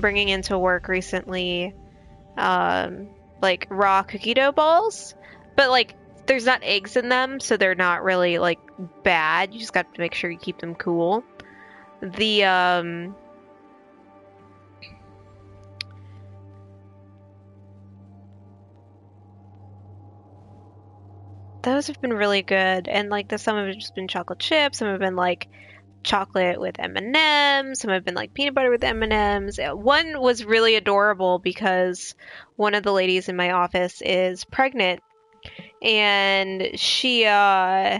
bringing into work recently, um, like raw cookie dough balls, but like there's not eggs in them, so they're not really like bad. You just got to make sure you keep them cool. The um those have been really good and like the some have just been chocolate chips some have been like chocolate with m&ms some have been like peanut butter with m&ms one was really adorable because one of the ladies in my office is pregnant and she uh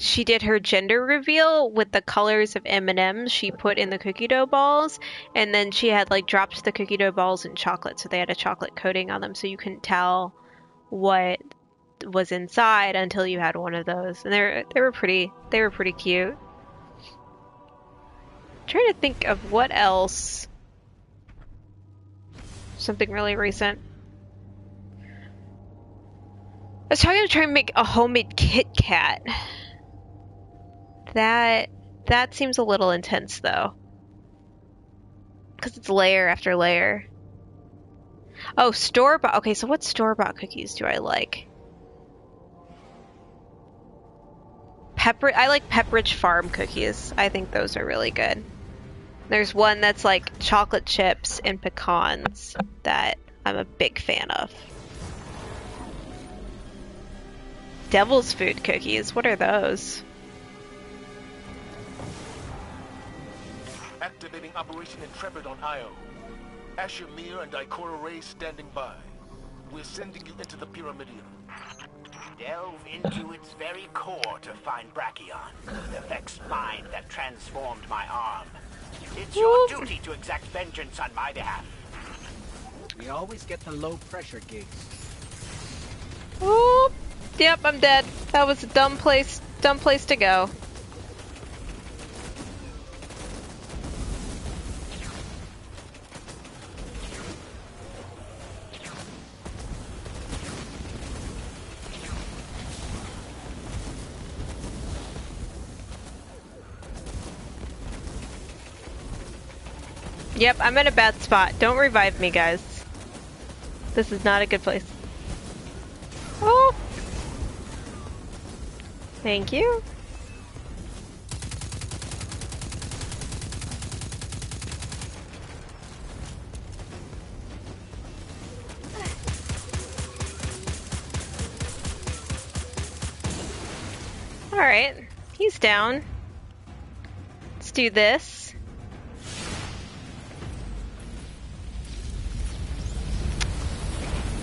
she did her gender reveal with the colors of M&Ms she put in the cookie dough balls and then she had like dropped the cookie dough balls in chocolate so they had a chocolate coating on them so you couldn't tell what was inside until you had one of those and they they were pretty they were pretty cute I'm trying to think of what else something really recent I was trying to try and make a homemade Kit Kat that that seems a little intense though. Cuz it's layer after layer. Oh, store bought. Okay, so what store bought cookies do I like? Pepper I like Pepperidge Farm cookies. I think those are really good. There's one that's like chocolate chips and pecans that I'm a big fan of. Devil's Food cookies. What are those? Activating Operation Intrepid on Io. Asher Mir and Ikora Rey standing by. We're sending you into the Pyramidion. Delve into its very core to find Brakion, the vexed mind that transformed my arm. It's your duty to exact vengeance on my behalf. We always get the low pressure gigs. Oop. Yep, I'm dead. That was a dumb place dumb place to go. Yep, I'm in a bad spot. Don't revive me, guys. This is not a good place. Oh! Thank you. Alright, he's down. Let's do this.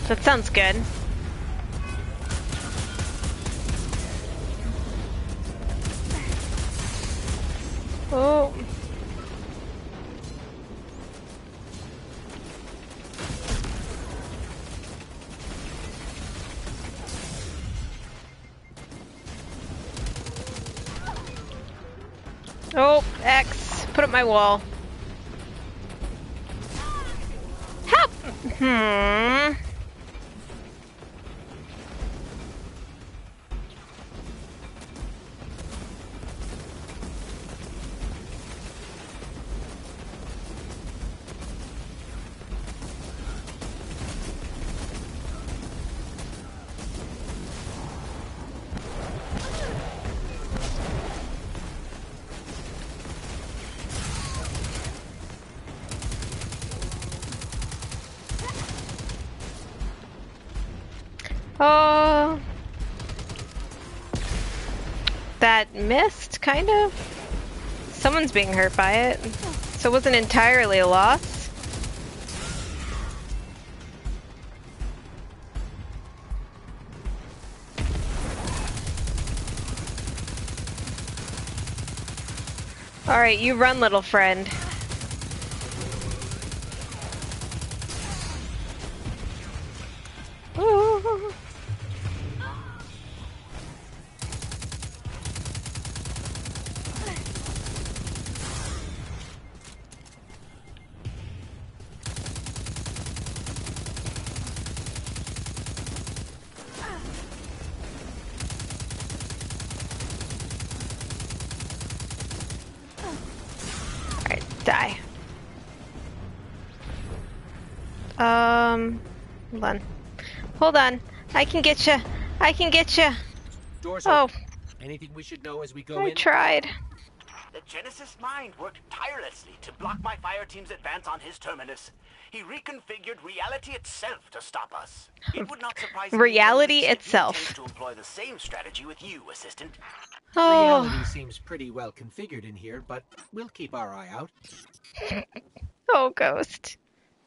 That sounds good. Oh. Oh, X. Put up my wall. Help! Hmm. That missed, kind of. Someone's being hurt by it. So it wasn't entirely a loss. Alright, you run, little friend. Um, hold on. Hold on. I can get you. I can get you. Doors Oh, open. Anything we should know as we go I in? tried. The Genesis mind worked tirelessly to block my fire team's advance on his terminus. He reconfigured reality itself to stop us. It would not surprise me Reality he itself. to employ the same strategy with you, assistant. Oh, Reality seems pretty well configured in here, but we'll keep our eye out. oh, Ghost.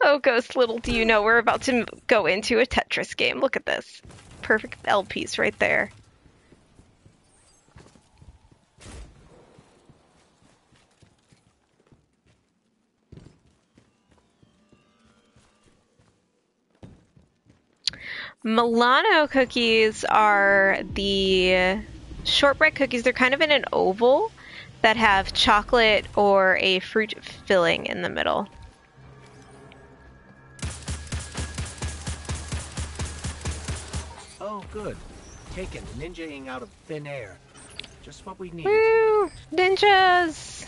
Oh, Ghost, little do you know we're about to go into a Tetris game. Look at this. Perfect L piece right there. Milano cookies are the shortbread cookies. They're kind of in an oval that have chocolate or a fruit filling in the middle. Oh, good. Taken, ninjaing out of thin air. Just what we need. Woo! Ninjas!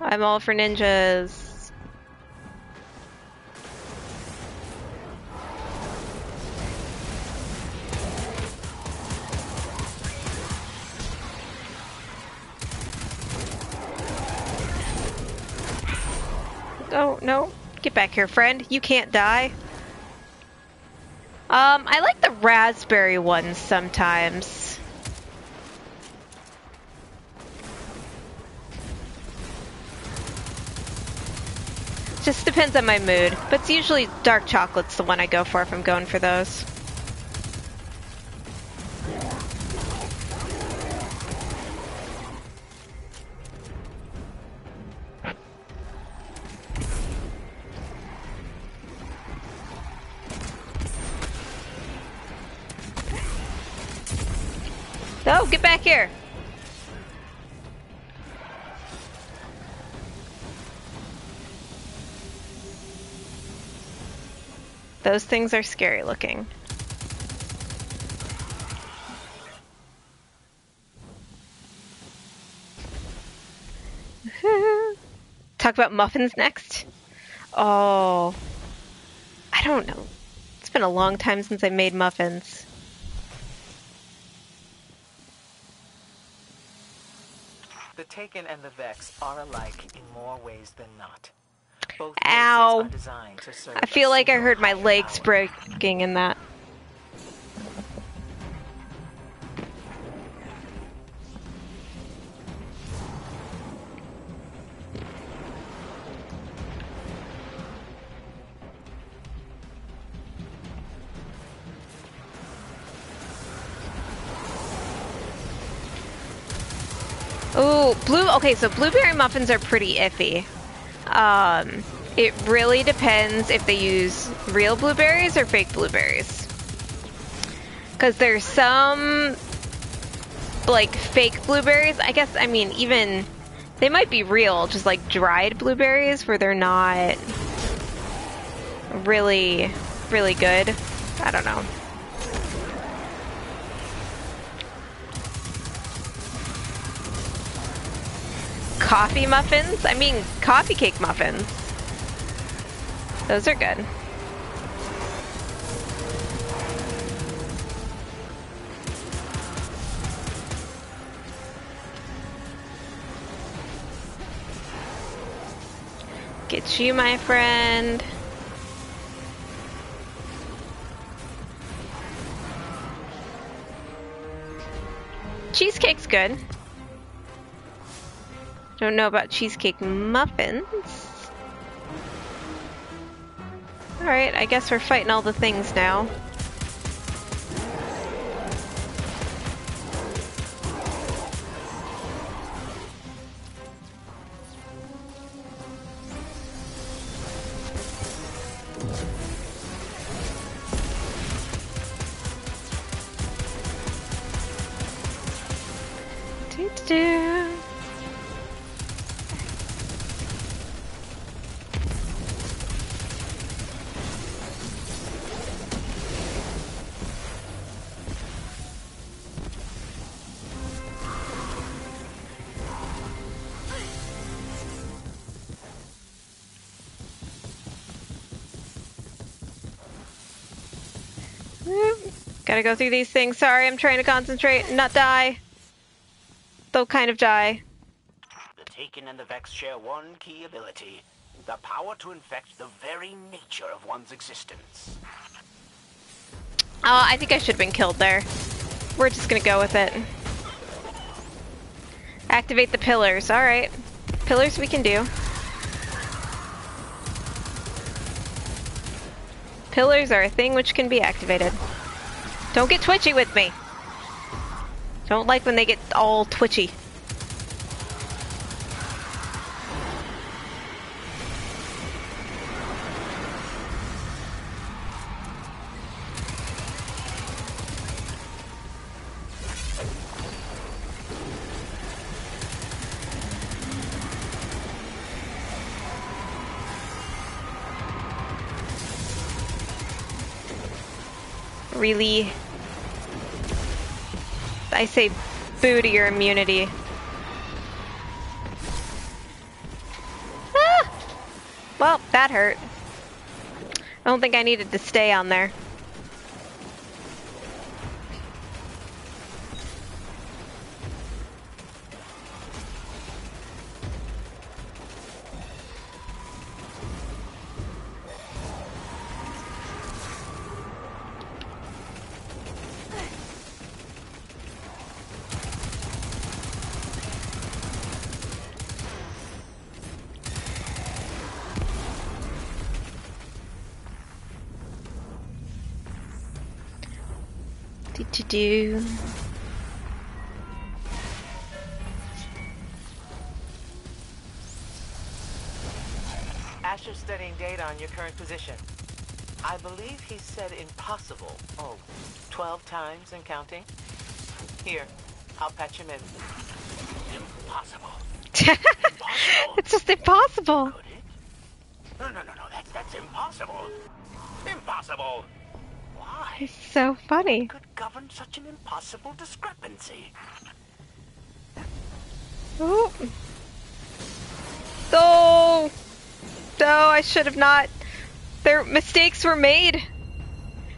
I'm all for ninjas. Oh, no. Get back here, friend. You can't die. Um, I like the raspberry ones sometimes. Just depends on my mood, but it's usually dark chocolate's the one I go for if I'm going for those. Oh, get back here! Those things are scary looking. Talk about muffins next? Oh. I don't know. It's been a long time since I made muffins. The Taken and the Vex are alike in more ways than not. Both Ow. races are designed to serve I feel like I heard my legs power. breaking in that. Okay, so blueberry muffins are pretty iffy. Um, it really depends if they use real blueberries or fake blueberries. Because there's some like fake blueberries. I guess I mean even they might be real, just like dried blueberries where they're not really really good. I don't know. Coffee muffins? I mean, coffee cake muffins. Those are good. Get you, my friend. Cheesecake's good. Don't know about cheesecake muffins. Alright, I guess we're fighting all the things now. Doo-doo. Gotta go through these things. Sorry, I'm trying to concentrate and not die. Though kind of die. The Taken and the Vex share one key ability. The power to infect the very nature of one's existence. Oh, I think I should have been killed there. We're just gonna go with it. Activate the pillars. Alright. Pillars we can do. Pillars are a thing which can be activated. Don't get twitchy with me. Don't like when they get all twitchy. Really? I say boo to your immunity. Ah! Well, that hurt. I don't think I needed to stay on there. Do do do. Asher's studying data on your current position. I believe he said impossible. Oh, 12 times and counting. Here, I'll patch him in. Impossible. it's just impossible. It? No, no, no, no. That's that's impossible. Impossible. Why? It's so funny. Could govern such an impossible discrepancy? Ooh. No. No, I should have not. Their mistakes were made.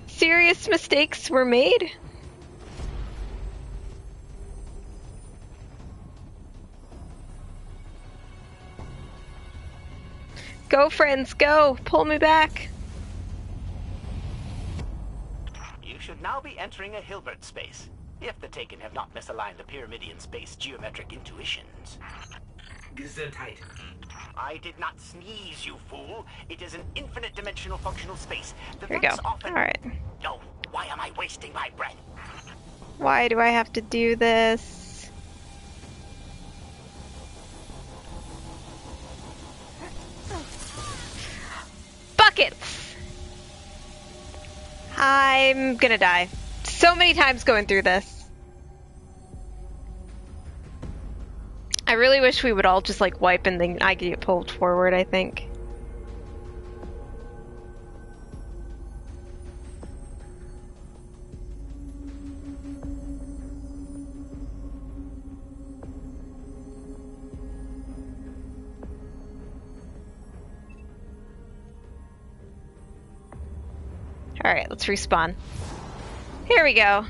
Serious mistakes were made. Go, friends, go. Pull me back. You should now be entering a Hilbert space. If the Taken have not misaligned the Pyramidion space geometric intuitions. Gesundheit. I did not sneeze, you fool. It is an infinite dimensional functional space. The Here we go. Vex often... Alright. No, why am I wasting my breath? Why do I have to do this? I'm gonna die. So many times going through this. I really wish we would all just like wipe and then I get pulled forward, I think. Alright, let's respawn. Here we go.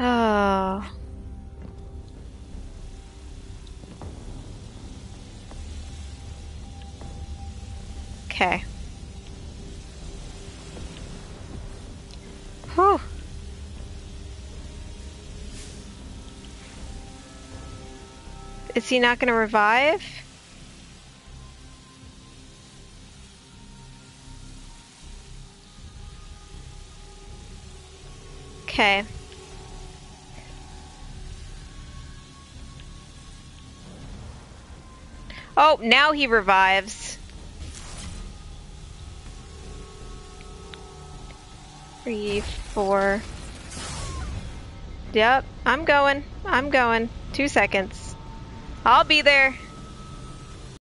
Oh. Okay. Whew. Is he not going to revive? Okay. Oh, now he revives. Three, four. Yep, I'm going. I'm going. Two seconds. I'll be there.